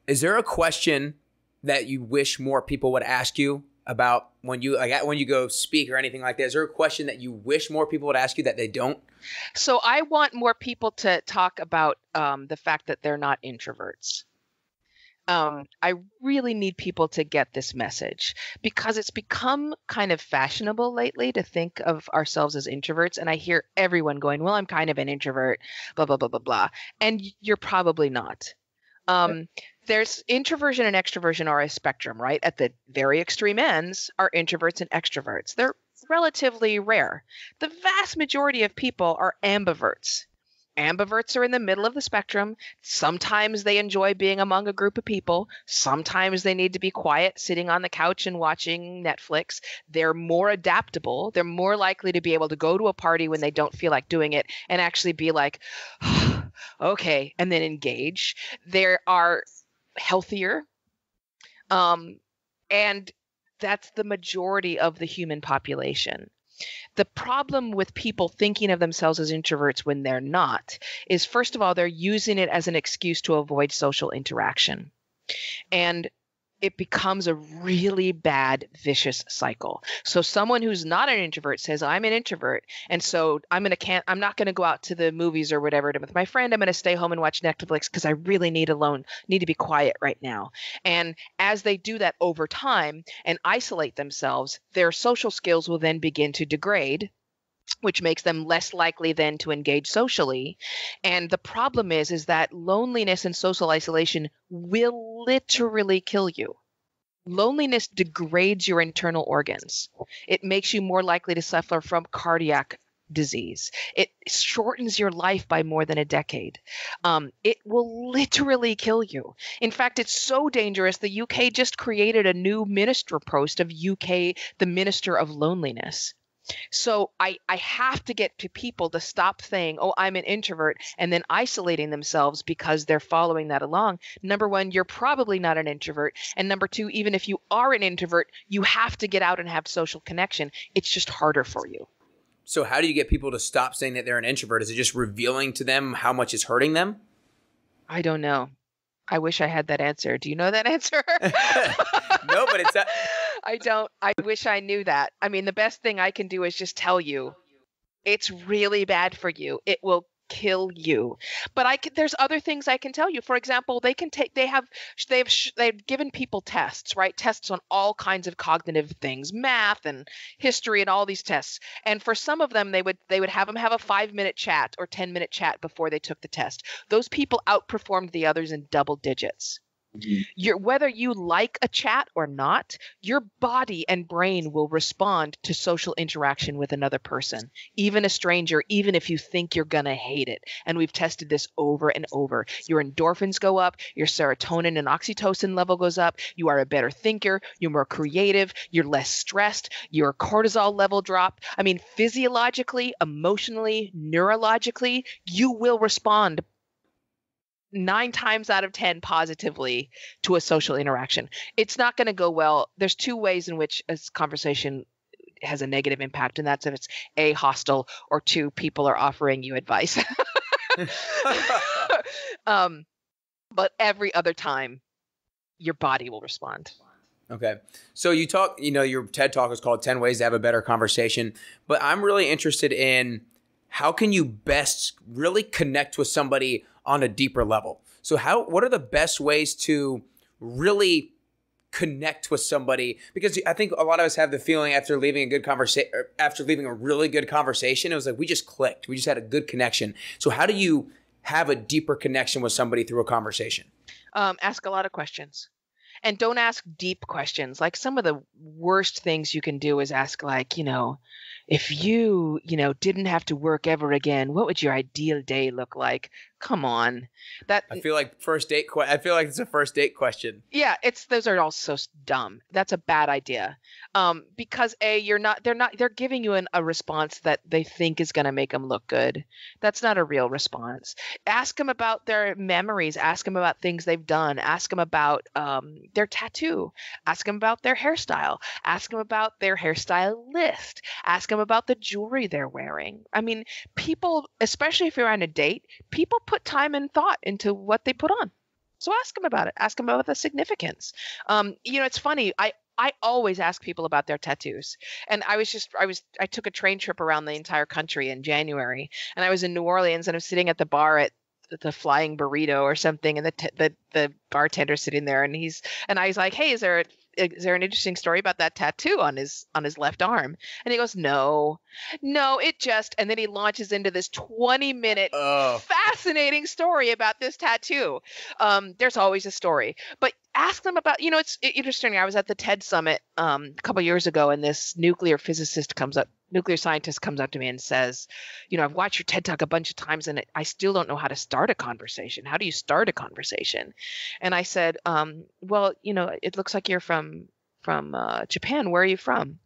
is there a question that you wish more people would ask you about when you like when you go speak or anything like that? Is there a question that you wish more people would ask you that they don't? So I want more people to talk about um, the fact that they're not introverts. Um, I really need people to get this message because it's become kind of fashionable lately to think of ourselves as introverts. And I hear everyone going, Well, I'm kind of an introvert, blah, blah, blah, blah, blah. And you're probably not. Um, there's introversion and extroversion are a spectrum, right? At the very extreme ends are introverts and extroverts. They're relatively rare. The vast majority of people are ambiverts. Ambiverts are in the middle of the spectrum. Sometimes they enjoy being among a group of people. Sometimes they need to be quiet, sitting on the couch and watching Netflix. They're more adaptable. They're more likely to be able to go to a party when they don't feel like doing it and actually be like, [SIGHS] okay, and then engage. There are healthier. Um, and that's the majority of the human population. The problem with people thinking of themselves as introverts when they're not is, first of all, they're using it as an excuse to avoid social interaction. And it becomes a really bad vicious cycle. So someone who's not an introvert says, "I'm an introvert, and so I'm gonna can't I'm not gonna go out to the movies or whatever to, with my friend. I'm gonna stay home and watch Netflix because I really need alone, need to be quiet right now." And as they do that over time and isolate themselves, their social skills will then begin to degrade which makes them less likely then to engage socially. And the problem is is that loneliness and social isolation will literally kill you. Loneliness degrades your internal organs. It makes you more likely to suffer from cardiac disease. It shortens your life by more than a decade. Um, it will literally kill you. In fact it's so dangerous the uk just created a new minister post of uk the minister of loneliness so I, I have to get to people to stop saying, oh, I'm an introvert, and then isolating themselves because they're following that along. Number one, you're probably not an introvert. And number two, even if you are an introvert, you have to get out and have social connection. It's just harder for you. So how do you get people to stop saying that they're an introvert? Is it just revealing to them how much it's hurting them? I don't know. I wish I had that answer. Do you know that answer? [LAUGHS] no, but it's that. I don't. I wish I knew that. I mean, the best thing I can do is just tell you it's really bad for you. It will kill you. But I can, there's other things I can tell you. For example, they can take they have they've they've given people tests, right? Tests on all kinds of cognitive things, math and history and all these tests. And for some of them they would they would have them have a 5-minute chat or 10-minute chat before they took the test. Those people outperformed the others in double digits. Mm-hmm. Your, whether you like a chat or not, your body and brain will respond to social interaction with another person, even a stranger, even if you think you're going to hate it. And we've tested this over and over. Your endorphins go up, your serotonin and oxytocin level goes up, you are a better thinker, you're more creative, you're less stressed, your cortisol level drop. I mean, physiologically, emotionally, neurologically, you will respond nine times out of 10 positively to a social interaction. It's not going to go well. There's two ways in which a conversation has a negative impact, and that's if it's A, hostile, or two, people are offering you advice. [LAUGHS] um, but every other time, your body will respond. Okay. So you talk, you know, your TED talk is called 10 Ways to Have a Better Conversation, but I'm really interested in how can you best really connect with somebody on a deeper level. So how what are the best ways to really connect with somebody? Because I think a lot of us have the feeling after leaving a good conversation after leaving a really good conversation it was like we just clicked. We just had a good connection. So how do you have a deeper connection with somebody through a conversation? Um, ask a lot of questions. And don't ask deep questions. Like some of the worst things you can do is ask like you know if you, you know, didn't have to work ever again, what would your ideal day look like? Come on. That I feel like first date que- I feel like it's a first date question. Yeah, it's those are all so dumb. That's a bad idea. Um because a you're not they're not they're giving you an, a response that they think is going to make them look good. That's not a real response. Ask them about their memories, ask them about things they've done, ask them about um their tattoo, ask them about their hairstyle, ask them about their hairstyle list, ask them them about the jewelry they're wearing. I mean, people, especially if you're on a date, people put time and thought into what they put on. So ask them about it. Ask them about the significance. Um, you know, it's funny. I I always ask people about their tattoos. And I was just I was I took a train trip around the entire country in January, and I was in New Orleans, and I'm sitting at the bar at the flying burrito or something and the t- the the bartender sitting there and he's and I was like, "Hey, is there is there an interesting story about that tattoo on his on his left arm? And he goes no. No it just and then he launches into this 20 minute oh. fascinating story about this tattoo. Um, there's always a story but ask them about you know it's interesting i was at the ted summit um, a couple years ago and this nuclear physicist comes up nuclear scientist comes up to me and says you know i've watched your ted talk a bunch of times and i still don't know how to start a conversation. How do you start a conversation? And i said um, well you know it looks like you're from from uh, japan. Where are you from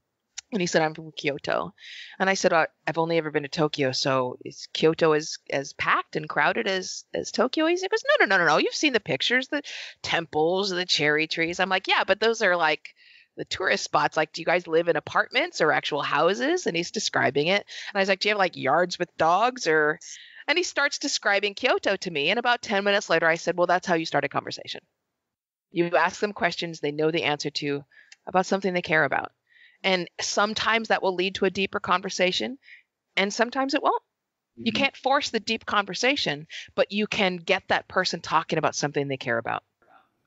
and he said, I'm from Kyoto. And I said, I've only ever been to Tokyo. So is Kyoto as, as packed and crowded as, as Tokyo is? He goes, no, no, no, no, no. You've seen the pictures, the temples, the cherry trees. I'm like, yeah, but those are like the tourist spots. Like, do you guys live in apartments or actual houses? And he's describing it. And I was like, do you have like yards with dogs or, and he starts describing Kyoto to me. And about 10 minutes later, I said, well, that's how you start a conversation. You ask them questions they know the answer to about something they care about and sometimes that will lead to a deeper conversation, and sometimes it won't. Mm-hmm. You can't force the deep conversation, but you can get that person talking about something they care about.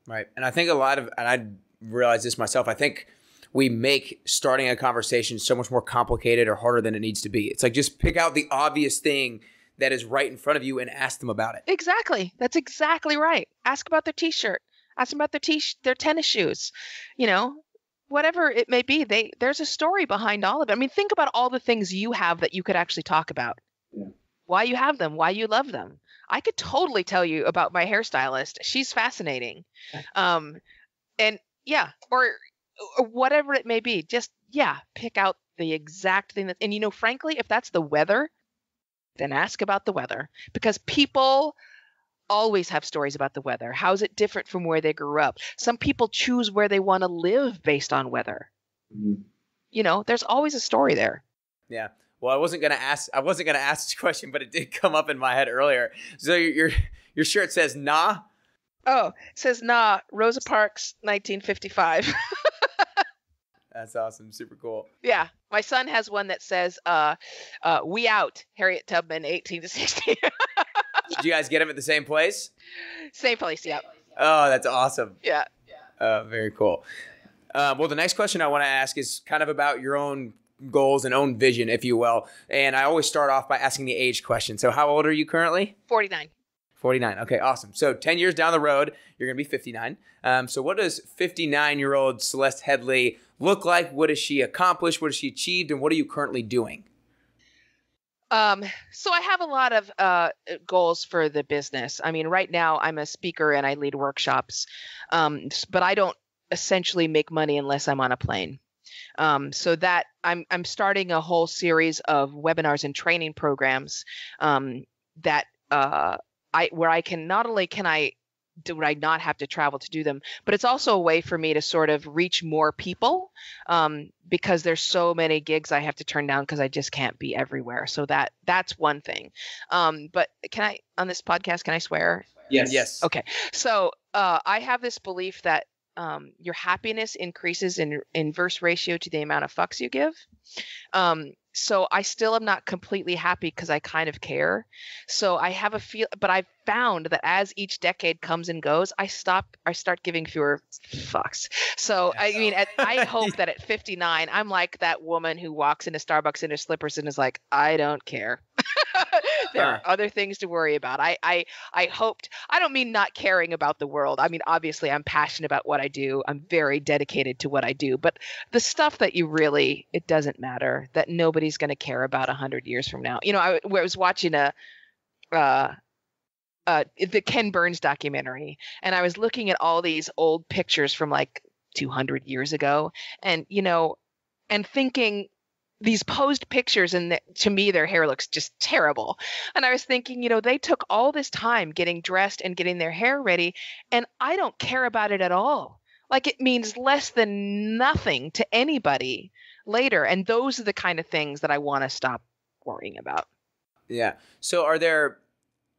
Right. And I think a lot of, and I realize this myself, I think we make starting a conversation so much more complicated or harder than it needs to be. It's like just pick out the obvious thing that is right in front of you and ask them about it. Exactly. That's exactly right. Ask about their t-shirt. Ask them about their t their tennis shoes. You know, whatever it may be, they there's a story behind all of it. I mean, think about all the things you have that you could actually talk about. Yeah. Why you have them, why you love them. I could totally tell you about my hairstylist. She's fascinating. Um, and yeah, or, or whatever it may be. Just yeah, pick out the exact thing that and you know, frankly, if that's the weather, then ask about the weather because people always have stories about the weather. How is it different from where they grew up? Some people choose where they want to live based on weather. Mm-hmm. You know, there's always a story there. Yeah. Well, I wasn't gonna ask. I wasn't gonna [LAUGHS] ask this question, but it did come up in my head earlier. So your your shirt says "Nah." Oh, it says "Nah." Rosa Parks, 1955. [LAUGHS] That's awesome. Super cool. Yeah. My son has one that says, uh, uh, we out, Harriet Tubman, 18 to 60. [LAUGHS] Did you guys get them at the same place? Same place, yeah. Oh, that's awesome. Yeah. Uh, very cool. Uh, well, the next question I want to ask is kind of about your own goals and own vision, if you will. And I always start off by asking the age question. So, how old are you currently? 49. 49. Okay, awesome. So 10 years down the road, you're going to be 59. Um, so what does 59 year old Celeste Headlee look like? What has she accomplished? What has she achieved? And what are you currently doing? Um, so I have a lot of uh, goals for the business. I mean, right now I'm a speaker and I lead workshops, um, but I don't essentially make money unless I'm on a plane. Um, so that I'm I'm starting a whole series of webinars and training programs um, that uh, I where I can not only can I do I not have to travel to do them, but it's also a way for me to sort of reach more people um, because there's so many gigs I have to turn down because I just can't be everywhere. So that that's one thing. Um, but can I on this podcast can I swear? Yes. Yes. Okay. So uh, I have this belief that um, your happiness increases in inverse ratio to the amount of fucks you give. Um, so I still am not completely happy because I kind of care. So I have a feel, but I've found that as each decade comes and goes, I stop, I start giving fewer fucks. So I mean, at, I [LAUGHS] hope that at 59, I'm like that woman who walks into Starbucks in her slippers and is like, I don't care. [LAUGHS] there are other things to worry about. I, I, I hoped. I don't mean not caring about the world. I mean, obviously, I'm passionate about what I do. I'm very dedicated to what I do. But the stuff that you really, it doesn't matter. That nobody's going to care about a hundred years from now. You know, I, I was watching a. Uh, uh, the Ken Burns documentary, and I was looking at all these old pictures from like 200 years ago, and you know, and thinking these posed pictures, and the, to me, their hair looks just terrible. And I was thinking, you know, they took all this time getting dressed and getting their hair ready, and I don't care about it at all. Like it means less than nothing to anybody later, and those are the kind of things that I want to stop worrying about. Yeah. So, are there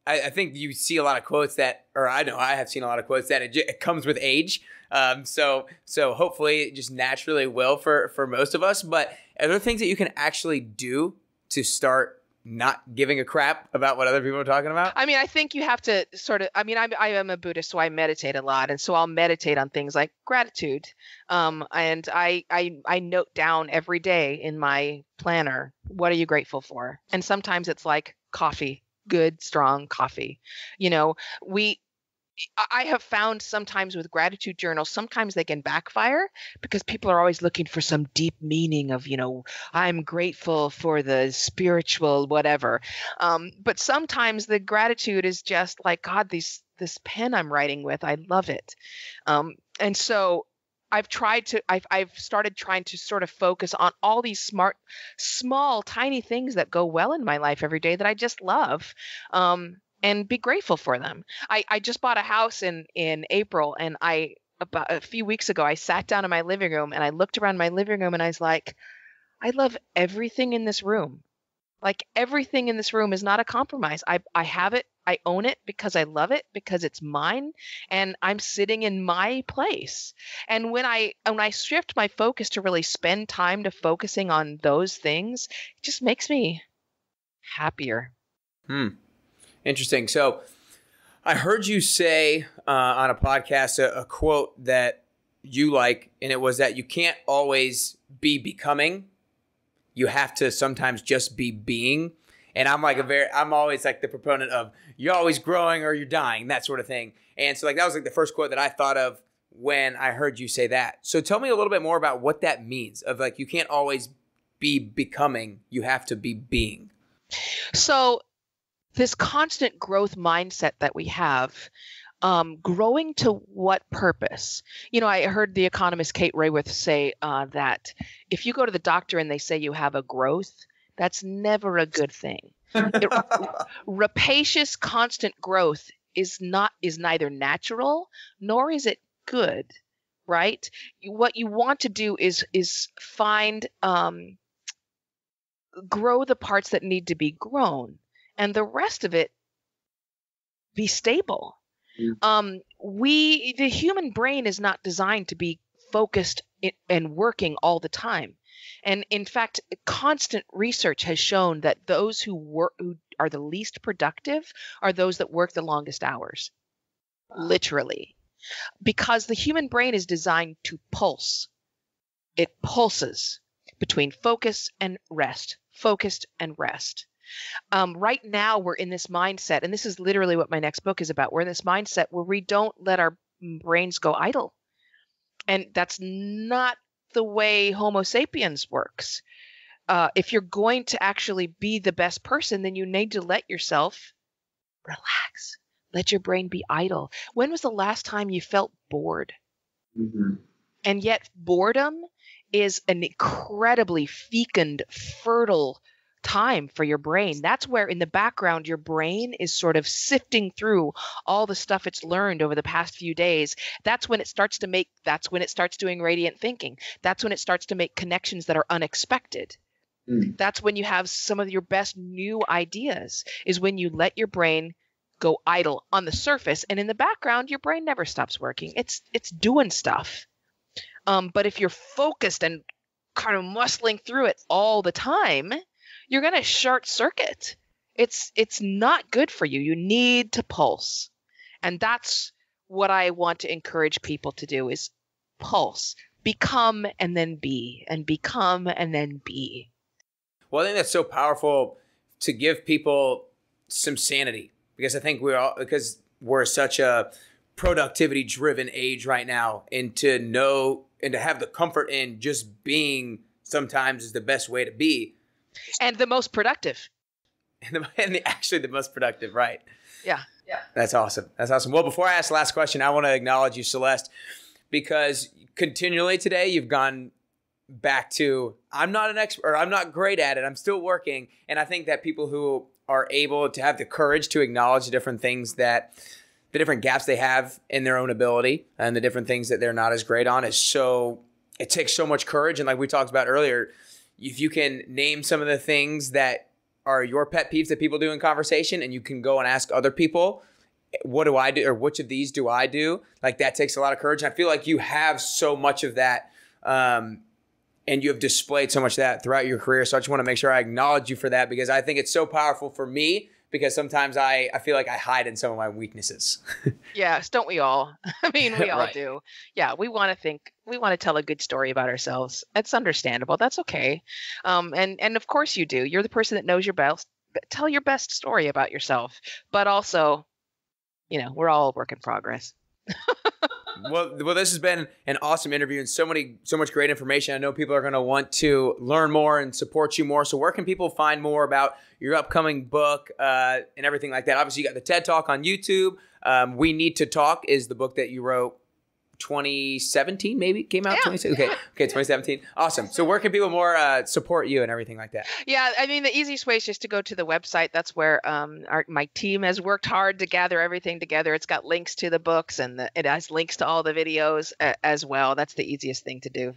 I, I, think you see a lot of quotes that, or I know I have seen a lot of quotes that it, it comes with age. Um, so so hopefully it just naturally will for for most of us. But are there things that you can actually do to start not giving a crap about what other people are talking about? I mean, I think you have to sort of. I mean, I'm I am a Buddhist, so I meditate a lot, and so I'll meditate on things like gratitude. Um, and I I I note down every day in my planner what are you grateful for, and sometimes it's like coffee good, strong coffee. You know, we I have found sometimes with gratitude journals, sometimes they can backfire because people are always looking for some deep meaning of, you know, I'm grateful for the spiritual whatever. Um, but sometimes the gratitude is just like, God, these this pen I'm writing with, I love it. Um, and so I've tried to I've I've started trying to sort of focus on all these smart small tiny things that go well in my life every day that I just love um, and be grateful for them. I I just bought a house in in April and I about a few weeks ago I sat down in my living room and I looked around my living room and I was like I love everything in this room. Like everything in this room is not a compromise. I I have it I own it because I love it because it's mine and I'm sitting in my place. And when I when I shift my focus to really spend time to focusing on those things, it just makes me happier. Hmm. Interesting. So I heard you say uh, on a podcast a, a quote that you like, and it was that you can't always be becoming. You have to sometimes just be being. And I'm like a very, I'm always like the proponent of you're always growing or you're dying, that sort of thing. And so like that was like the first quote that I thought of when I heard you say that. So tell me a little bit more about what that means of like you can't always be becoming, you have to be being. So this constant growth mindset that we have um, growing to what purpose? You know, I heard the economist Kate Raworth say uh, that if you go to the doctor and they say you have a growth, that's never a good thing. It, [LAUGHS] rapacious constant growth is not is neither natural nor is it good, right? What you want to do is is find um, grow the parts that need to be grown, and the rest of it be stable. Mm. Um, we the human brain is not designed to be focused and working all the time. And in fact, constant research has shown that those who work who are the least productive are those that work the longest hours. Literally. Because the human brain is designed to pulse. It pulses between focus and rest, focused and rest. Um, right now, we're in this mindset, and this is literally what my next book is about. We're in this mindset where we don't let our brains go idle. And that's not the way Homo sapiens works. Uh, if you're going to actually be the best person, then you need to let yourself relax. Let your brain be idle. When was the last time you felt bored? Mm-hmm. And yet, boredom is an incredibly fecund, fertile time for your brain. That's where in the background your brain is sort of sifting through all the stuff it's learned over the past few days. That's when it starts to make that's when it starts doing radiant thinking. That's when it starts to make connections that are unexpected. Mm. That's when you have some of your best new ideas is when you let your brain go idle on the surface and in the background your brain never stops working. It's it's doing stuff. Um, but if you're focused and kind of muscling through it all the time, you're going to short circuit. It's it's not good for you. You need to pulse. And that's what I want to encourage people to do is pulse. Become and then be and become and then be. Well, I think that's so powerful to give people some sanity because I think we're all because we're such a productivity driven age right now and to know and to have the comfort in just being sometimes is the best way to be and the most productive. And, the, and the, actually the most productive, right? Yeah. Yeah. That's awesome. That's awesome. Well, before I ask the last question, I want to acknowledge you, Celeste, because continually today you've gone back to I'm not an expert, I'm not great at it. I'm still working. And I think that people who are able to have the courage to acknowledge the different things that the different gaps they have in their own ability and the different things that they're not as great on is so it takes so much courage and like we talked about earlier if you can name some of the things that are your pet peeves that people do in conversation and you can go and ask other people what do i do or which of these do i do? Like that takes a lot of courage. I feel like you have so much of that um, and you have displayed so much of that throughout your career. So i just want to make sure i acknowledge you for that because i think it's so powerful for me because sometimes I, I feel like I hide in some of my weaknesses. [LAUGHS] yes, don't we all? [LAUGHS] I mean, we all right. do. Yeah, we want to think, we want to tell a good story about ourselves. It's understandable. That's okay. Um, and and of course you do. You're the person that knows your best. Tell your best story about yourself. But also, you know, we're all a work in progress. [LAUGHS] well, well, this has been an awesome interview and so many, so much great information. I know people are going to want to learn more and support you more. So, where can people find more about your upcoming book uh, and everything like that? Obviously, you got the TED Talk on YouTube. Um, we need to talk is the book that you wrote 2017 maybe came out yeah, okay yeah. okay 2017 awesome so where can people more uh, support you and everything like that yeah i mean the easiest way is just to go to the website that's where um, our, my team has worked hard to gather everything together it's got links to the books and the, it has links to all the videos uh, as well that's the easiest thing to do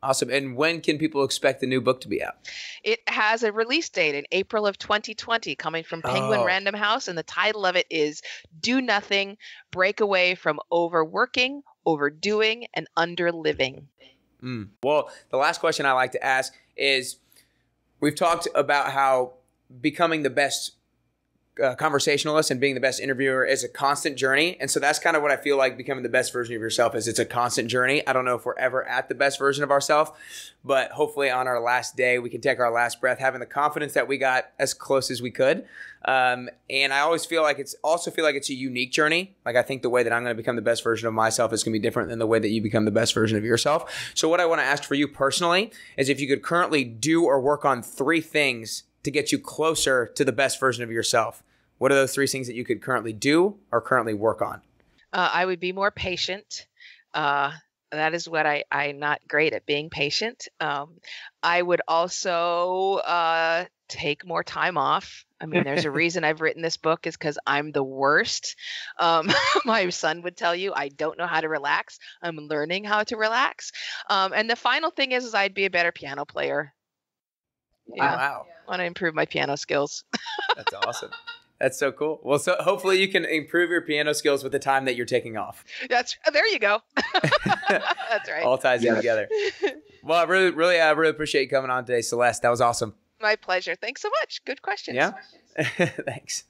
Awesome. And when can people expect the new book to be out? It has a release date in April of 2020 coming from Penguin oh. Random House. And the title of it is Do Nothing Break Away from Overworking, Overdoing, and Underliving. Mm. Well, the last question I like to ask is we've talked about how becoming the best conversationalist and being the best interviewer is a constant journey. And so that's kind of what I feel like becoming the best version of yourself is it's a constant journey. I don't know if we're ever at the best version of ourselves, but hopefully on our last day, we can take our last breath, having the confidence that we got as close as we could. Um, and I always feel like it's also feel like it's a unique journey. Like I think the way that I'm going to become the best version of myself is going to be different than the way that you become the best version of yourself. So what I want to ask for you personally is if you could currently do or work on three things to get you closer to the best version of yourself. What are those three things that you could currently do or currently work on? Uh, I would be more patient. Uh, that is what I, I'm not great at being patient. Um, I would also uh, take more time off. I mean, there's a [LAUGHS] reason I've written this book is because I'm the worst. Um, [LAUGHS] my son would tell you I don't know how to relax. I'm learning how to relax. Um, and the final thing is, is I'd be a better piano player. Yeah. Wow. I want to improve my piano skills. That's awesome. That's so cool. Well, so hopefully you can improve your piano skills with the time that you're taking off. That's uh, there you go. [LAUGHS] That's right. All ties in together. Well, I really, really, I really appreciate you coming on today, Celeste. That was awesome. My pleasure. Thanks so much. Good questions. Yeah. [LAUGHS] Thanks.